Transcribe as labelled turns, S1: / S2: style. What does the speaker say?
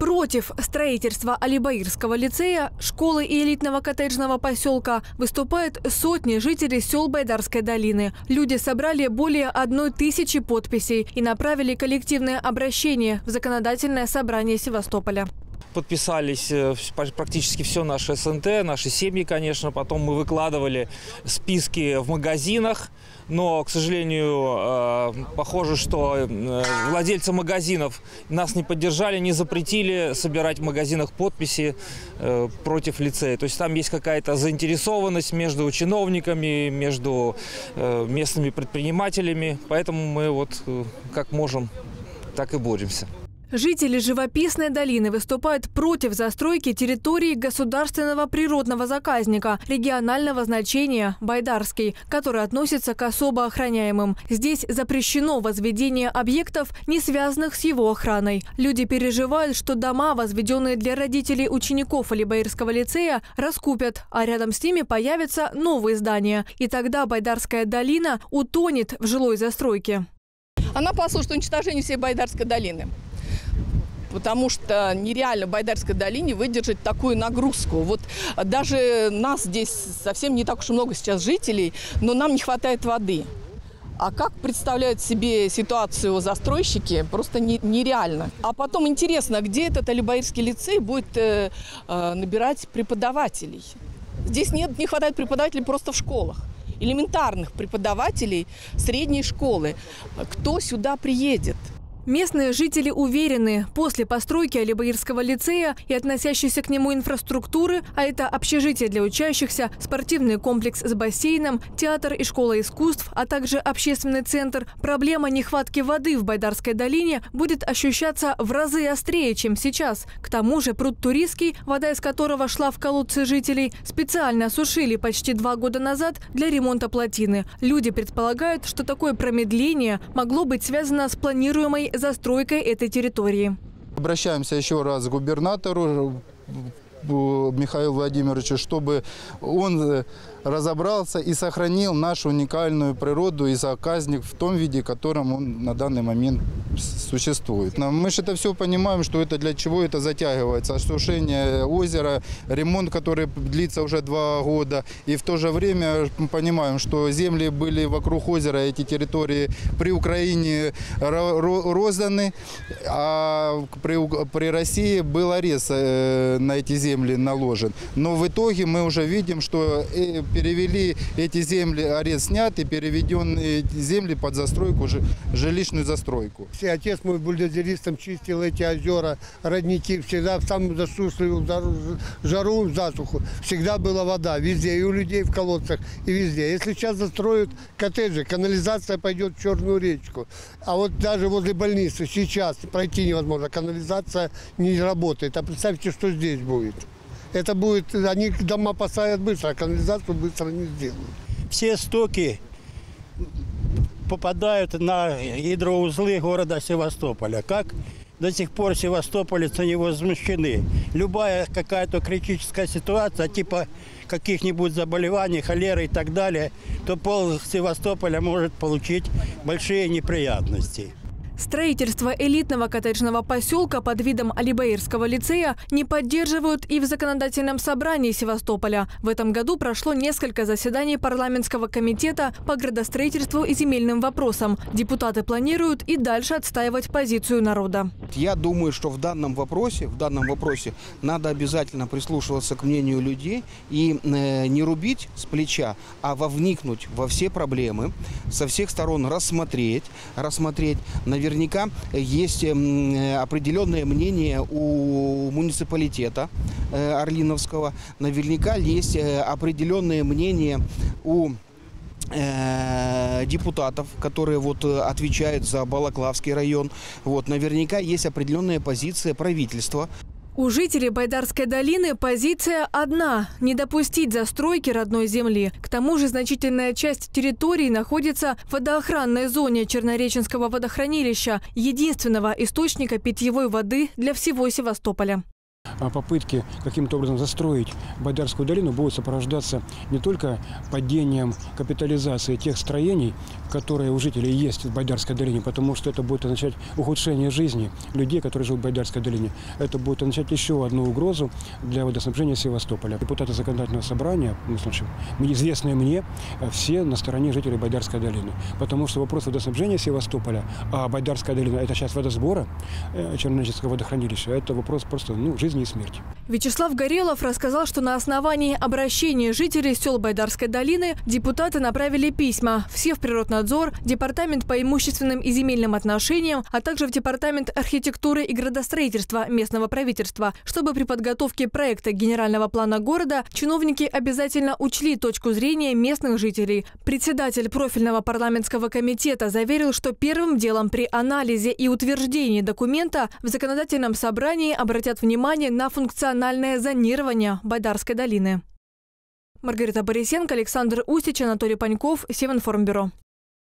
S1: Против строительства Алибаирского лицея, школы и элитного коттеджного поселка выступают сотни жителей сел Байдарской долины. Люди собрали более одной тысячи подписей и направили коллективное обращение в законодательное собрание Севастополя
S2: подписались э, практически все наши СНТ, наши семьи, конечно. Потом мы выкладывали списки в магазинах, но, к сожалению, э, похоже, что э, владельцы магазинов нас не поддержали, не запретили собирать в магазинах подписи против лицея. То есть там есть какая-то заинтересованность между чиновниками, между местными предпринимателями. Поэтому мы вот как можем, так и боремся.
S1: Жители живописной долины выступают против застройки территории государственного природного заказника регионального значения Байдарский, который относится к особо охраняемым. Здесь запрещено возведение объектов, не связанных с его охраной. Люди переживают, что дома, возведенные для родителей учеников Алибаирского лицея, раскупят, а рядом с ними появятся новые здания. И тогда Байдарская долина утонет в жилой застройке.
S3: Она послужит уничтожению всей Байдарской долины потому что нереально Байдарской долине выдержать такую нагрузку. Вот даже нас здесь совсем не так уж и много сейчас жителей, но нам не хватает воды. А как представляют себе ситуацию застройщики, просто не, нереально. А потом интересно, где этот Алибаирский лицей будет э, э, набирать преподавателей? Здесь нет, не хватает преподавателей просто в школах элементарных преподавателей средней школы. Кто сюда приедет?
S1: Местные жители уверены, после постройки Алибаирского лицея и относящейся к нему инфраструктуры, а это общежитие для учащихся, спортивный комплекс с бассейном, театр и школа искусств, а также общественный центр, проблема нехватки воды в Байдарской долине будет ощущаться в разы острее, чем сейчас. К тому же пруд Туристский, вода из которого шла в колодцы жителей, специально осушили почти два года назад для ремонта плотины. Люди предполагают, что такое промедление могло быть связано с планируемой застройкой этой территории.
S4: Обращаемся еще раз к губернатору Михаилу Владимировичу, чтобы он э, разобрался и сохранил нашу уникальную природу и заказник в том виде, в котором он на данный момент существует. Мы же это все понимаем, что это для чего это затягивается. Осушение озера, ремонт, который длится уже два года. И в то же время мы понимаем, что земли были вокруг озера, эти территории при Украине розданы, а при, при России был арест э, на эти земли наложен. Но в итоге мы уже видим, что э, перевели эти земли, арест снят и переведенные земли под застройку, жилищную застройку.
S5: Отец мой бульдозеристом чистил эти озера, родники, всегда в самую засушливую жару, засуху, всегда была вода, везде, и у людей в колодцах, и везде. Если сейчас застроят коттеджи, канализация пойдет в Черную речку. А вот даже возле больницы сейчас пройти невозможно, канализация не работает. А представьте, что здесь будет это будет, они дома поставят быстро, а канализацию быстро не сделают.
S6: Все стоки попадают на гидроузлы города Севастополя. Как до сих пор севастополицы не возмущены. Любая какая-то критическая ситуация, типа каких-нибудь заболеваний, холеры и так далее, то пол Севастополя может получить большие неприятности.
S1: Строительство элитного коттеджного поселка под видом Алибаирского лицея не поддерживают и в законодательном собрании Севастополя. В этом году прошло несколько заседаний парламентского комитета по градостроительству и земельным вопросам. Депутаты планируют и дальше отстаивать позицию народа.
S7: Я думаю, что в данном вопросе, в данном вопросе надо обязательно прислушиваться к мнению людей и э, не рубить с плеча, а вовникнуть во все проблемы, со всех сторон рассмотреть, рассмотреть, наверное, наверняка есть эм, определенное мнение у муниципалитета э, Орлиновского, наверняка есть э, определенное мнение у э, депутатов, которые вот отвечают за Балаклавский район. Вот, наверняка есть определенная позиция правительства.
S1: У жителей Байдарской долины позиция одна – не допустить застройки родной земли. К тому же значительная часть территории находится в водоохранной зоне Чернореченского водохранилища, единственного источника питьевой воды для всего Севастополя.
S8: А попытки каким-то образом застроить Байдарскую долину будут сопровождаться не только падением капитализации тех строений, которые у жителей есть в Байдарской долине, потому что это будет означать ухудшение жизни людей, которые живут в Байдарской долине. Это будет означать еще одну угрозу для водоснабжения Севастополя. Депутаты законодательного собрания, ну, в случае, известные мне, все на стороне жителей Байдарской долины. Потому что вопрос водоснабжения Севастополя, а Байдарская долина – это сейчас водосбора э, Черноморского водохранилища, это вопрос просто ну, жизни и смерти.
S1: Вячеслав Горелов рассказал, что на основании обращения жителей сел Байдарской долины депутаты направили письма все в Природнадзор, Департамент по имущественным и земельным отношениям, а также в Департамент архитектуры и градостроительства местного правительства, чтобы при подготовке проекта генерального плана города чиновники обязательно учли точку зрения местных жителей. Председатель профильного парламентского комитета заверил, что первым делом при анализе и утверждении документа в законодательном собрании обратят внимание на функциональное зонирование Байдарской долины. Маргарита Борисенко, Александр Устич, Анатолий Паньков, Севинформбюро.